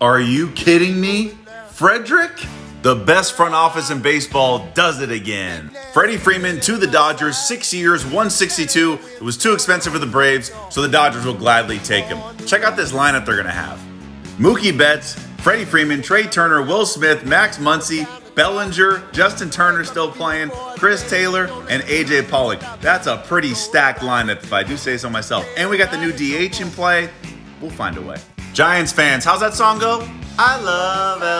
Are you kidding me? Frederick? The best front office in baseball does it again. Freddie Freeman to the Dodgers, six years, 162. It was too expensive for the Braves, so the Dodgers will gladly take him. Check out this lineup they're gonna have. Mookie Betts, Freddie Freeman, Trea Turner, Will Smith, Max Muncy, Bellinger, Justin Turner still playing, Chris Taylor, and AJ Pollock. That's a pretty stacked lineup if I do say so myself. And we got the new DH in play. We'll find a way. Giants fans, how's that song go? I love.